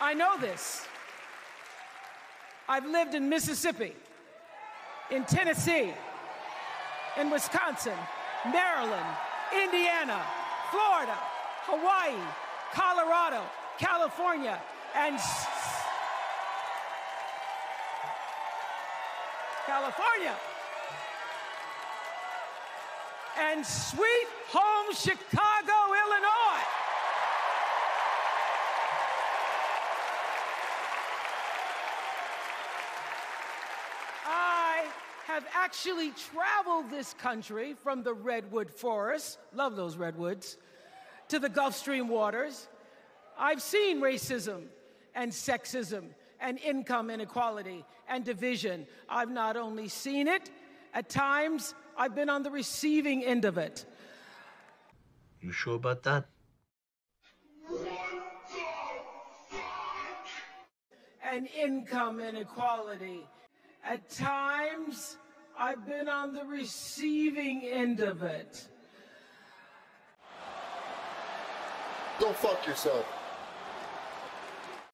I know this. I've lived in Mississippi, in Tennessee, in Wisconsin, Maryland, Indiana, Florida, Hawaii, Colorado, California, and California. And sweet home Chicago, Illinois. I have actually traveled this country from the redwood forest, love those redwoods, to the Gulf Stream waters. I've seen racism and sexism and income inequality and division. I've not only seen it, at times I've been on the receiving end of it. You sure about that? And income inequality. At times I've been on the receiving end of it. Go fuck yourself.